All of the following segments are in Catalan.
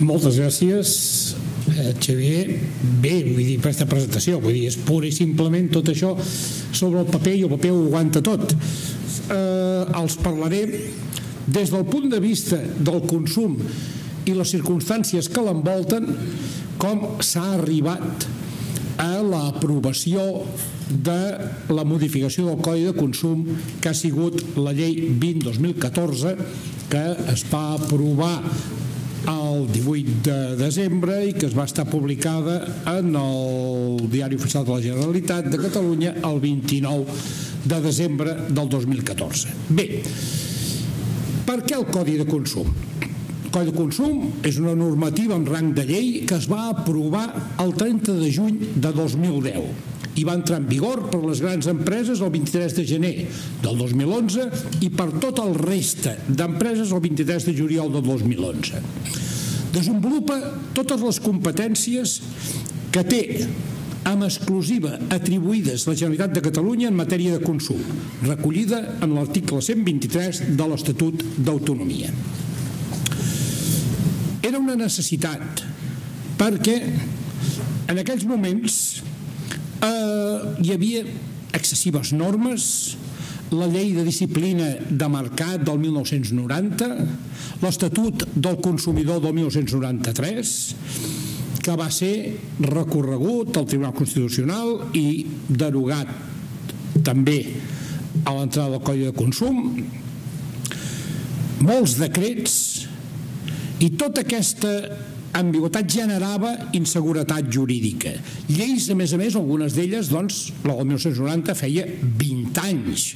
Moltes gràcies, eh, Xavier. Bé, vull dir, per aquesta presentació, vull dir, és pur i simplement tot això sobre el paper i el paper ho aguanta tot. Eh, els parlaré des del punt de vista del consum i les circumstàncies que l'envolten, com s'ha arribat a l'aprovació de la modificació del Codi de Consum que ha sigut la llei 20-2014 que es va aprovar el 18 de desembre i que es va estar publicada en el Diari Oficial de la Generalitat de Catalunya el 29 de desembre del 2014. Bé, per què el Codi de Consum? El Codi de Consum és una normativa en rang de llei que es va aprovar el 30 de juny de 2010 i va entrar en vigor per les grans empreses el 23 de gener del 2011 i per tot el reste d'empreses el 23 de juliol del 2011. Desenvolupa totes les competències que té amb exclusiva atribuïdes la Generalitat de Catalunya en matèria de consum, recollida en l'article 123 de l'Estatut d'Autonomia. Era una necessitat perquè en aquells moments eh, hi havia excessives normes, la llei de disciplina de mercat del 1990, l'Estatut del Consumidor del 1993, que va ser recorregut al Tribunal Constitucional i derogat també a l'entrada del Codi de Consum, molts decrets i tota aquesta ambigüitat generava inseguretat jurídica. Lleis, a més a més, algunes d'elles, doncs, la del 1990 feia 20 anys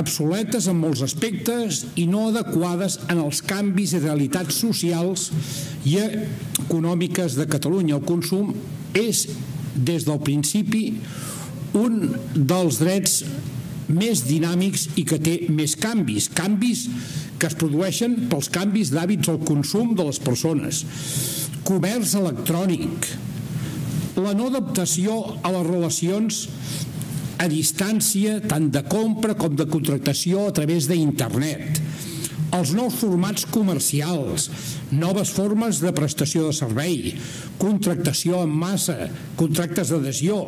obsoletes en molts aspectes i no adequades en els canvis i realitats socials i econòmiques de Catalunya. El consum és, des del principi, un dels drets més dinàmics i que té més canvis, canvis que es produeixen pels canvis d'hàbits al consum de les persones, comerç electrònic, la no adaptació a les relacions a distància tant de compra com de contractació a través d'internet, els nous formats comercials, noves formes de prestació de servei, contractació en massa, contractes d'adhesió.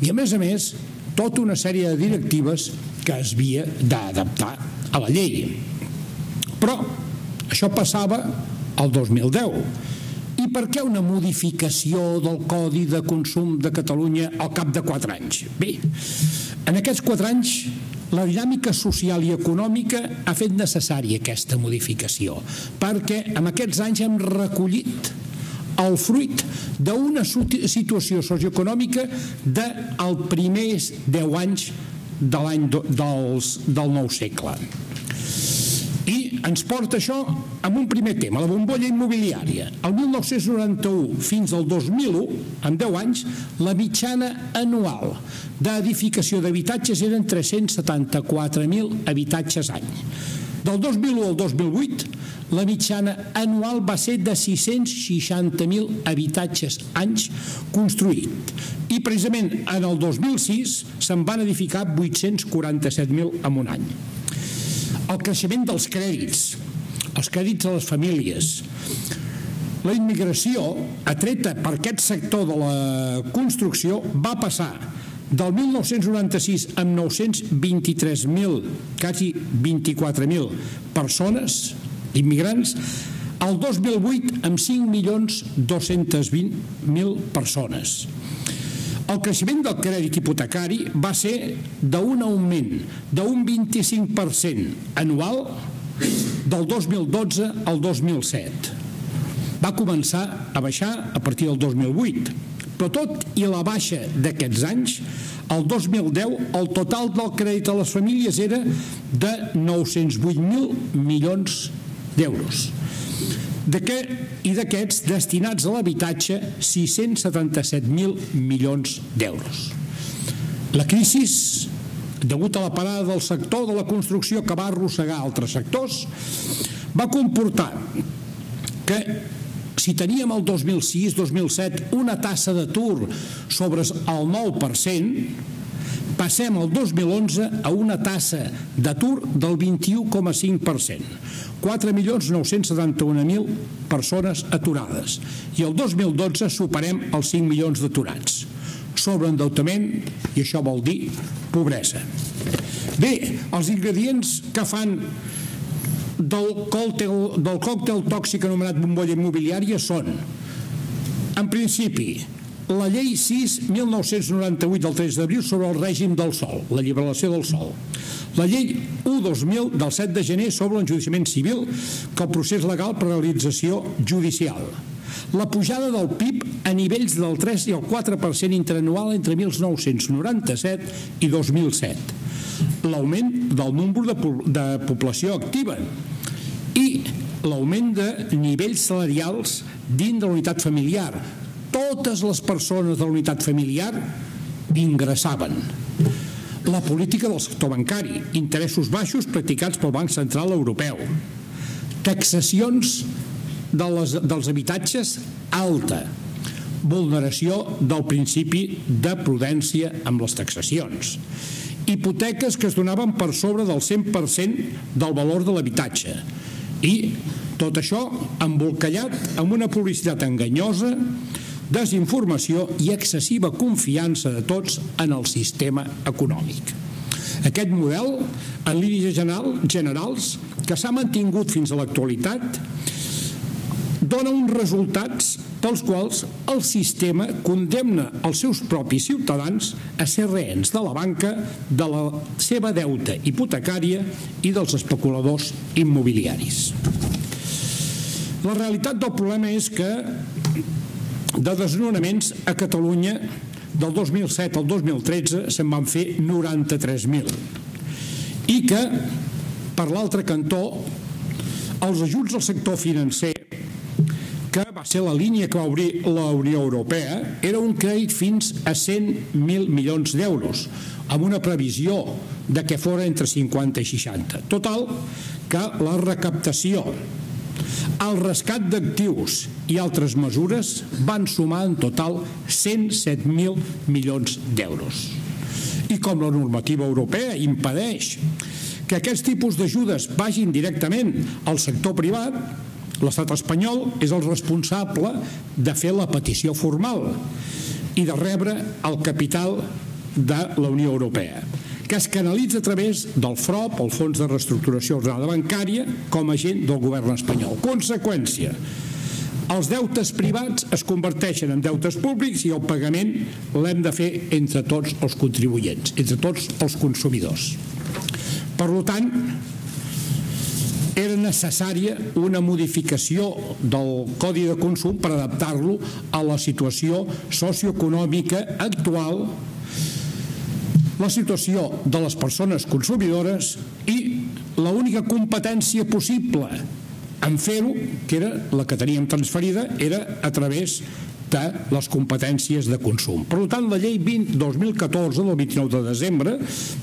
I, a més a més, tota una sèrie de directives que es havia d'adaptar a la llei. Però això passava el 2010. I per què una modificació del Codi de Consum de Catalunya al cap de 4 anys? Bé, en aquests 4 anys la dinàmica social i econòmica ha fet necessària aquesta modificació perquè en aquests anys hem recollit el fruit d'una situació socioeconòmica del primers 10 anys de l'any dels, del nou segle. I ens porta això amb un primer tema, la bombolla immobiliària. El 1991 fins al 2001, en 10 anys, la mitjana anual d'edificació d'habitatges eren 374.000 habitatges any. Del 2001 al 2008, la mitjana anual va ser de 660.000 habitatges anys construït. I precisament en el 2006 se'n van edificar 847.000 en un any. El creixement dels crèdits, els crèdits a les famílies, la immigració atreta per aquest sector de la construcció va passar del 1996 amb 923.000, quasi 24.000 persones immigrants, el 2008 amb 5.220.000 persones. El creixement del crèdit hipotecari va ser d'un augment d'un 25% anual del 2012 al 2007. Va començar a baixar a partir del 2008, però tot i la baixa d'aquests anys, el 2010 el total del crèdit a les famílies era de 908.000 milions d'euros. De I d'aquests destinats a l'habitatge 677.000 milions d'euros. La crisi, degut a la parada del sector de la construcció que va arrossegar altres sectors, va comportar que si teníem el 2006-2007 una tassa d'atur sobre el 9%, passem el 2011 a una tassa d'atur del 21,5%, 4.971.000 persones aturades, i el 2012 superem els 5 milions d'aturats. Sobreendeutament, i això vol dir pobresa. Bé, els ingredients que fan del còctel, del còctel tòxic anomenat bombolla immobiliària són, en principi, la llei 6 1998 del 3 d'abril sobre el règim del sol, la lliberalació del sol. La llei 1 2000 del 7 de gener sobre l'enjudiciament civil que el procés legal per realització judicial. La pujada del PIB a nivells del 3 i el 4% interanual entre 1997 i 2007. L'augment del nombre de, de població activa i l'augment de nivells salarials dins de la unitat familiar, totes les persones de la unitat familiar ingressaven. La política del sector bancari, interessos baixos practicats pel Banc Central Europeu, taxacions de les, dels habitatges alta, vulneració del principi de prudència amb les taxacions, hipoteques que es donaven per sobre del 100% del valor de l'habitatge. I tot això embolcallat amb una publicitat enganyosa desinformació i excessiva confiança de tots en el sistema econòmic. Aquest model, en línies general, generals, que s'ha mantingut fins a l'actualitat, dona uns resultats pels quals el sistema condemna els seus propis ciutadans a ser rehens de la banca, de la seva deuta hipotecària i dels especuladors immobiliaris. La realitat del problema és que de desnonaments a Catalunya del 2007 al 2013 se'n van fer 93.000 i que per l'altre cantó els ajuts al sector financer que va ser la línia que va obrir la Unió Europea era un crèdit fins a 100.000 milions d'euros amb una previsió de que fora entre 50 i 60 total que la recaptació el rescat d'actius i altres mesures van sumar en total 107.000 milions d'euros. I com la normativa europea impedeix que aquests tipus d'ajudes vagin directament al sector privat, l'estat espanyol és el responsable de fer la petició formal i de rebre el capital de la Unió Europea que es canalitza a través del FROP, el Fons de Reestructuració Ordenada Bancària, com a agent del govern espanyol. Conseqüència, els deutes privats es converteixen en deutes públics i el pagament l'hem de fer entre tots els contribuents, entre tots els consumidors. Per tant, era necessària una modificació del Codi de Consum per adaptar-lo a la situació socioeconòmica actual la situació de les persones consumidores i la única competència possible en fer-ho, que era la que teníem transferida, era a través de les competències de consum. Per tant, la llei 20 2014 del 29 de desembre,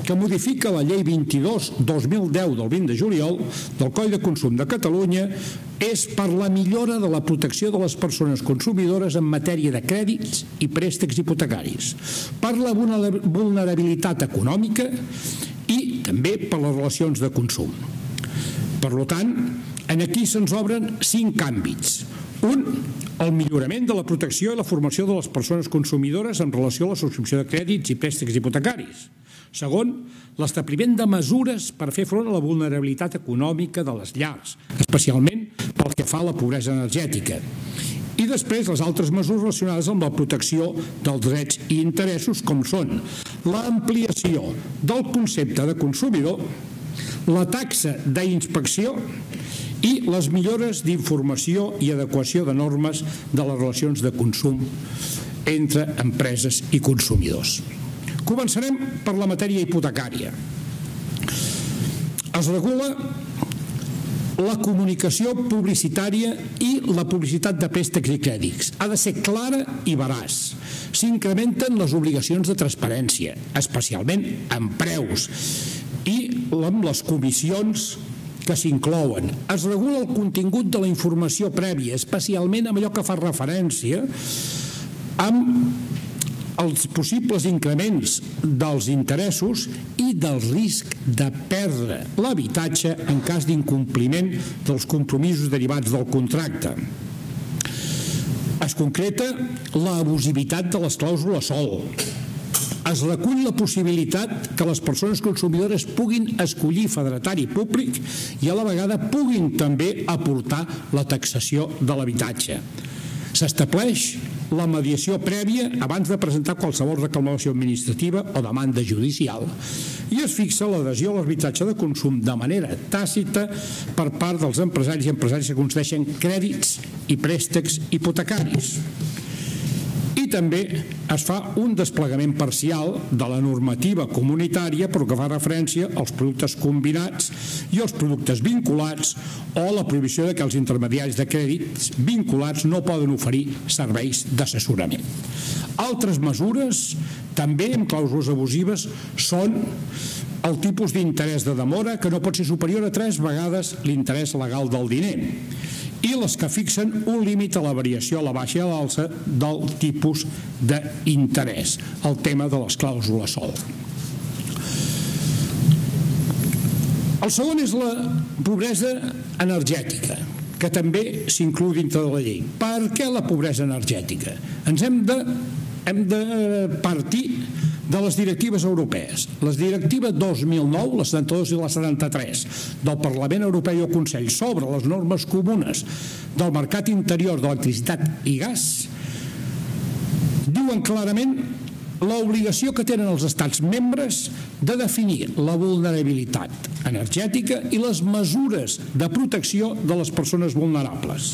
que modifica la llei 22 2010 del 20 de juliol del Coll de Consum de Catalunya, és per la millora de la protecció de les persones consumidores en matèria de crèdits i préstecs hipotecaris, per la vulnerabilitat econòmica i també per les relacions de consum. Per tant, en aquí se'ns obren cinc àmbits. Un, el millorament de la protecció i la formació de les persones consumidores en relació a la subscripció de crèdits i préstecs hipotecaris. Segon, l'establiment de mesures per fer front a la vulnerabilitat econòmica de les llars, especialment fa a la pobresa energètica. I després les altres mesures relacionades amb la protecció dels drets i interessos com són l'ampliació del concepte de consumidor, la taxa d'inspecció i les millores d'informació i adequació de normes de les relacions de consum entre empreses i consumidors. Començarem per la matèria hipotecària. Es regula la comunicació publicitària i la publicitat de préstecs i crèdits. Ha de ser clara i veraç. S'incrementen les obligacions de transparència, especialment en preus i amb les comissions que s'inclouen. Es regula el contingut de la informació prèvia, especialment amb allò que fa referència amb els possibles increments dels interessos i del risc de perdre l'habitatge en cas d'incompliment dels compromisos derivats del contracte. Es concreta l'abusivitat de les clàusules sol, es recull la possibilitat que les persones consumidores puguin escollir federatari públic i a la vegada puguin també aportar la taxació de l'habitatge. S'estableix la mediació prèvia abans de presentar qualsevol reclamació administrativa o demanda judicial. I es fixa l'adhesió a l'arbitratge de consum de manera tàcita per part dels empresaris i empresaris que concedeixen crèdits i préstecs hipotecaris també es fa un desplegament parcial de la normativa comunitària però que fa referència als productes combinats i als productes vinculats o la prohibició de que els intermediaris de crèdits vinculats no poden oferir serveis d'assessorament. Altres mesures, també amb clàusules abusives, són el tipus d'interès de demora que no pot ser superior a tres vegades l'interès legal del diner i les que fixen un límit a la variació a la baixa i a l'alça del tipus d'interès, el tema de les clàusules sol. El segon és la pobresa energètica, que també s'inclou dintre de la llei. Per què la pobresa energètica? Ens hem de, hem de partir de les directives europees. Les directives 2009, la 72 i la 73 del Parlament Europeu i el Consell sobre les normes comunes del mercat interior d'electricitat i gas diuen clarament l'obligació que tenen els estats membres de definir la vulnerabilitat energètica i les mesures de protecció de les persones vulnerables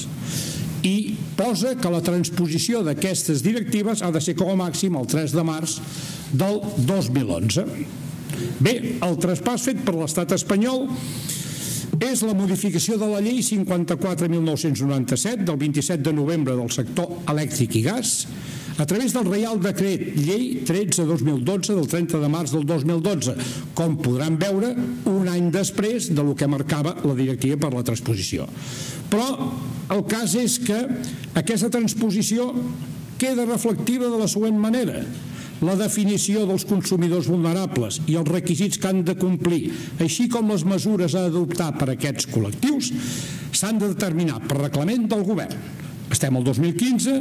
i posa que la transposició d'aquestes directives ha de ser com a màxim el 3 de març del 2011. Bé, el traspàs fet per l'estat espanyol és la modificació de la llei 54.997 del 27 de novembre del sector elèctric i gas a través del Reial Decret Llei 13-2012 del 30 de març del 2012, com podran veure un any després de lo que marcava la directiva per la transposició. Però el cas és que aquesta transposició queda reflectiva de la següent manera la definició dels consumidors vulnerables i els requisits que han de complir, així com les mesures a adoptar per a aquests col·lectius, s'han de determinar per reglament del govern. Estem al 2015,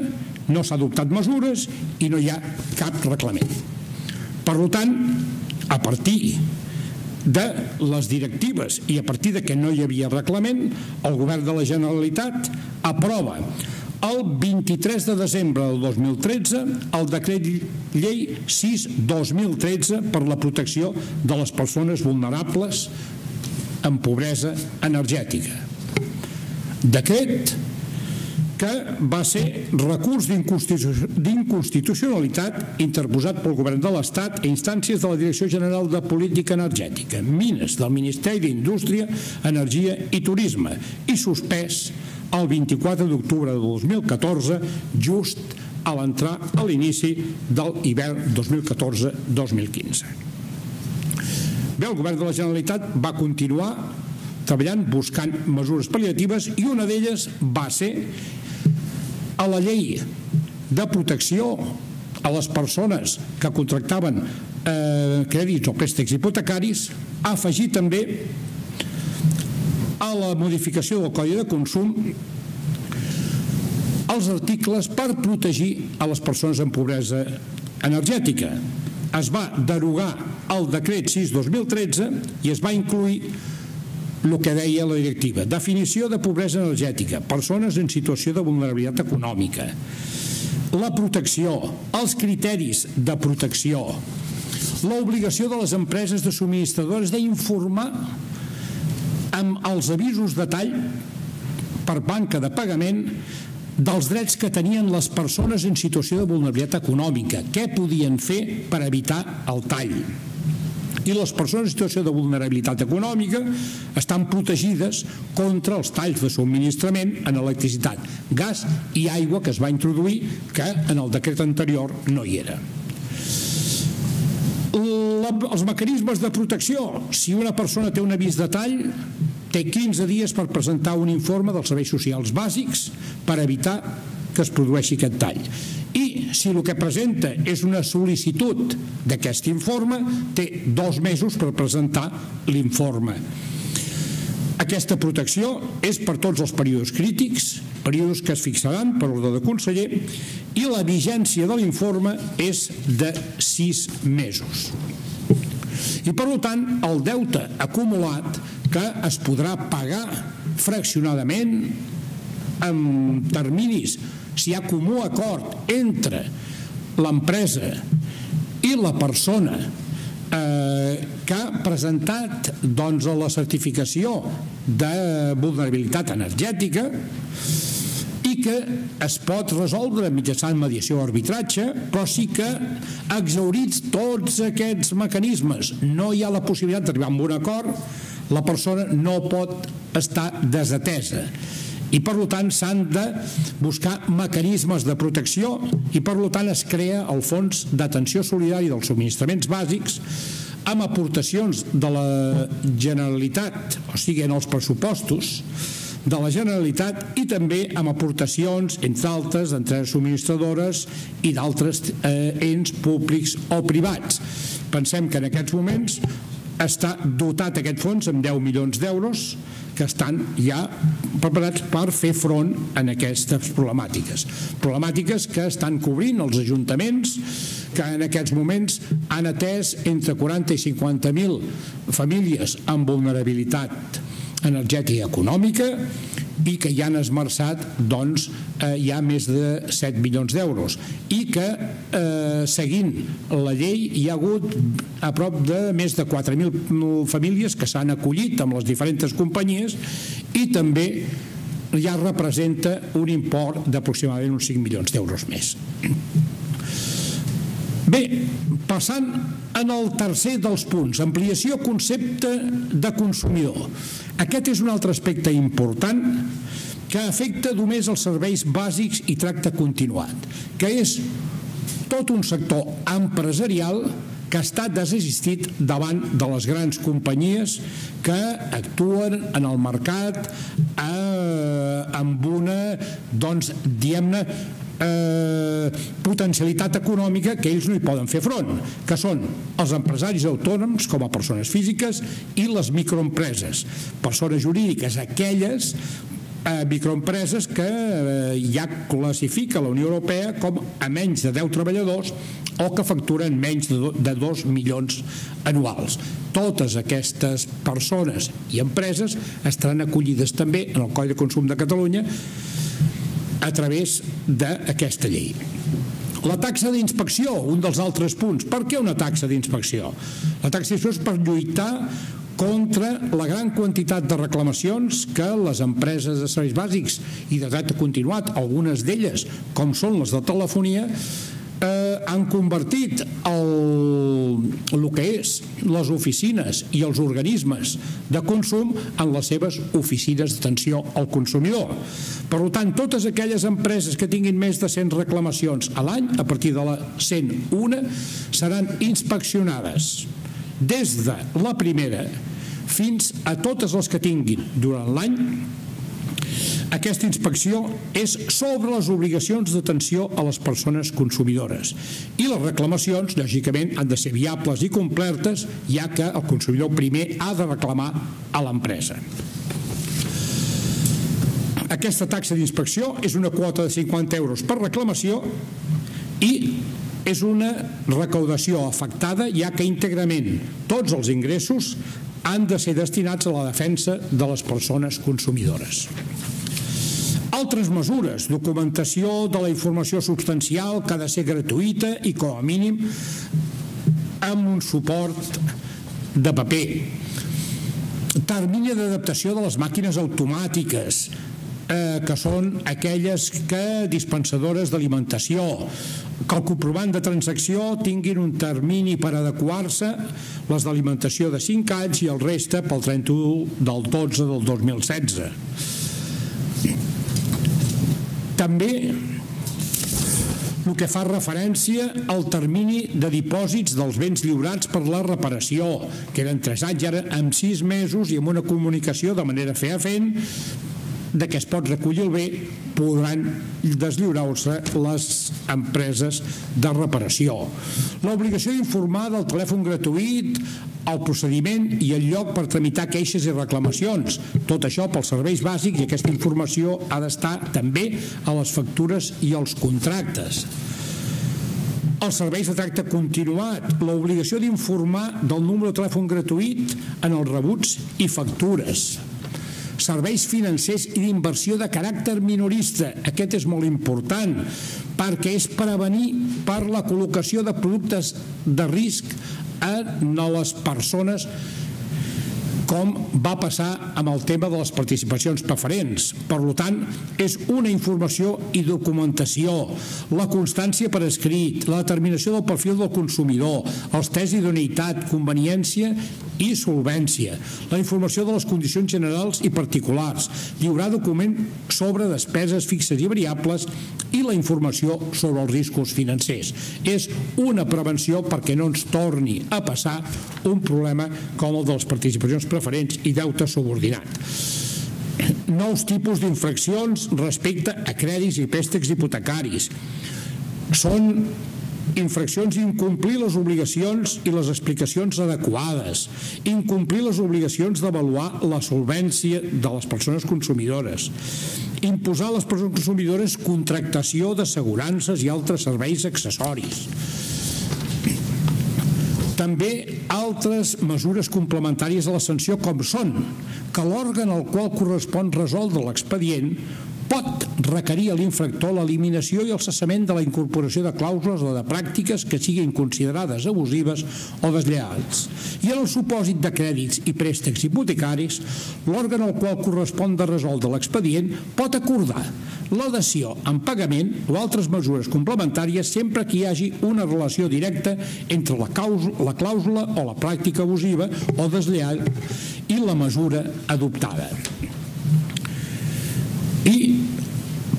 no s'ha adoptat mesures i no hi ha cap reglament. Per tant, a partir de les directives i a partir de que no hi havia reglament, el govern de la Generalitat aprova el 23 de desembre del 2013 el decret llei 6-2013 per la protecció de les persones vulnerables en pobresa energètica. Decret que va ser recurs d'inconstitucionalitat interposat pel govern de l'Estat a instàncies de la Direcció General de Política Energètica, Mines, del Ministeri d'Indústria, Energia i Turisme i suspès el 24 d'octubre de 2014, just a l'entrar a l'inici del hivern 2014-2015. Bé, el govern de la Generalitat va continuar treballant buscant mesures pal·liatives i una d'elles va ser a la llei de protecció a les persones que contractaven eh, crèdits o préstecs hipotecaris afegir també a la modificació del Codi de Consum els articles per protegir a les persones en pobresa energètica. Es va derogar el decret 6-2013 i es va incluir el que deia la directiva. Definició de pobresa energètica, persones en situació de vulnerabilitat econòmica, la protecció, els criteris de protecció, l'obligació de les empreses de subministradores d'informar amb els avisos de tall per banca de pagament dels drets que tenien les persones en situació de vulnerabilitat econòmica, què podien fer per evitar el tall i les persones en situació de vulnerabilitat econòmica estan protegides contra els talls de subministrament en electricitat, gas i aigua que es va introduir que en el decret anterior no hi era. La, els mecanismes de protecció, si una persona té un avís de tall, té 15 dies per presentar un informe dels serveis socials bàsics per evitar que es produeixi aquest tall i si el que presenta és una sol·licitud d'aquest informe, té dos mesos per presentar l'informe. Aquesta protecció és per tots els períodes crítics, períodes que es fixaran per ordre de conseller, i la vigència de l'informe és de sis mesos. I per tant, el deute acumulat que es podrà pagar fraccionadament en terminis si hi ha comú acord entre l'empresa i la persona eh, que ha presentat doncs, la certificació de vulnerabilitat energètica que es pot resoldre mitjançant mediació o arbitratge, però sí que exaurits tots aquests mecanismes. No hi ha la possibilitat d'arribar a un acord, la persona no pot estar desatesa. I per tant s'han de buscar mecanismes de protecció i per tant es crea el Fons d'Atenció Solidària dels Subministraments Bàsics amb aportacions de la Generalitat, o sigui, en els pressupostos, de la Generalitat i també amb aportacions, entre altres, d'entrenes subministradores i d'altres eh, ens públics o privats. Pensem que en aquests moments està dotat aquest fons amb 10 milions d'euros que estan ja preparats per fer front en aquestes problemàtiques. Problemàtiques que estan cobrint els ajuntaments que en aquests moments han atès entre 40 i 50.000 famílies amb vulnerabilitat energètica i econòmica i que ja han esmerçat doncs, eh, ja més de 7 milions d'euros i que eh, seguint la llei hi ha hagut a prop de més de 4.000 famílies que s'han acollit amb les diferents companyies i també ja representa un import d'aproximadament uns 5 milions d'euros més. Bé, passant en el tercer dels punts, ampliació concepte de consumidor. Aquest és un altre aspecte important que afecta només els serveis bàsics i tracte continuat, que és tot un sector empresarial que està desesistit davant de les grans companyies que actuen en el mercat eh, amb una, doncs, diguem-ne, eh, potencialitat econòmica que ells no hi poden fer front, que són els empresaris autònoms com a persones físiques i les microempreses, persones jurídiques, aquelles eh, microempreses que eh, ja classifica la Unió Europea com a menys de 10 treballadors o que facturen menys de, do, de 2 milions anuals. Totes aquestes persones i empreses estaran acollides també en el Coll de Consum de Catalunya a través d'aquesta llei. La taxa d'inspecció, un dels altres punts. Per què una taxa d'inspecció? La taxa d'inspecció és per lluitar contra la gran quantitat de reclamacions que les empreses de serveis bàsics i de dret continuat, algunes d'elles, com són les de telefonia, eh, han convertit el, el que és les oficines i els organismes de consum en les seves oficines d'atenció al consumidor. Per tant, totes aquelles empreses que tinguin més de 100 reclamacions a l'any, a partir de la 101, seran inspeccionades des de la primera fins a totes les que tinguin durant l'any aquesta inspecció és sobre les obligacions d'atenció a les persones consumidores i les reclamacions, lògicament, han de ser viables i complertes, ja que el consumidor primer ha de reclamar a l'empresa. Aquesta taxa d'inspecció és una quota de 50 euros per reclamació i és una recaudació afectada ja que íntegrament tots els ingressos han de ser destinats a la defensa de les persones consumidores. Altres mesures, documentació de la informació substancial que ha de ser gratuïta i com a mínim amb un suport de paper. Termini d'adaptació de les màquines automàtiques, eh, que són aquelles que dispensadores d'alimentació, que el comprovant de transacció tinguin un termini per adequar-se les d'alimentació de 5 anys i el reste pel 31 del 12 del 2016 també el que fa referència al termini de dipòsits dels béns lliurats per la reparació, que eren 3 anys, ara amb 6 mesos i amb una comunicació de manera feafent de què es pot recollir el bé podran deslliurar-se les empreses de reparació. L'obligació d'informar del telèfon gratuït, el procediment i el lloc per tramitar queixes i reclamacions. Tot això pels serveis bàsics i aquesta informació ha d'estar també a les factures i als contractes els serveis de tracte continuat, l'obligació d'informar del número de telèfon gratuït en els rebuts i factures, serveis financers i d'inversió de caràcter minorista. Aquest és molt important perquè és prevenir per la col·locació de productes de risc a les persones com va passar amb el tema de les participacions preferents. Per tant, és una informació i documentació, la constància per escrit, la determinació del perfil del consumidor, els tests d'idoneïtat, conveniència i solvència, la informació de les condicions generals i particulars, lliurar document sobre despeses fixes i variables i la informació sobre els riscos financers. És una prevenció perquè no ens torni a passar un problema com el de les participacions preferents i deute subordinat. Nous tipus d'infraccions respecte a crèdits i préstecs hipotecaris. Són infraccions incomplir les obligacions i les explicacions adequades, incomplir les obligacions d'avaluar la solvència de les persones consumidores, imposar a les persones consumidores contractació d'assegurances i altres serveis accessoris, també altres mesures complementàries a la sanció com són que l'òrgan al qual correspon resoldre l'expedient pot requerir a l'infractor l'eliminació i el cessament de la incorporació de clàusules o de pràctiques que siguin considerades abusives o deslleals. I en el supòsit de crèdits i préstecs hipotecaris, l'òrgan al qual correspon de resoldre l'expedient pot acordar l'adhesió en pagament o altres mesures complementàries sempre que hi hagi una relació directa entre la, clàusula, la clàusula o la pràctica abusiva o deslleal i la mesura adoptada. I,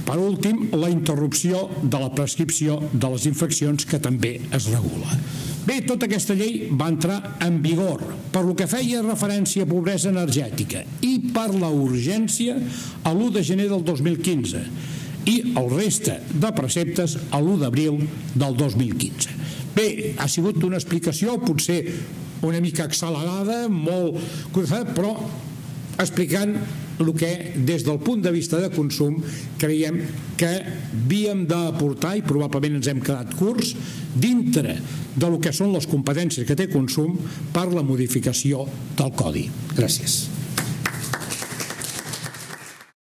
per últim, la interrupció de la prescripció de les infeccions que també es regula. Bé, tota aquesta llei va entrar en vigor per lo que feia referència a pobresa energètica i per la urgència a l'1 de gener del 2015 i el reste de preceptes a l'1 d'abril del 2015. Bé, ha sigut una explicació potser una mica accelerada, molt... però explicant el que des del punt de vista de consum creiem que havíem d'aportar i probablement ens hem quedat curts dintre de lo que són les competències que té consum per la modificació del codi. Gràcies.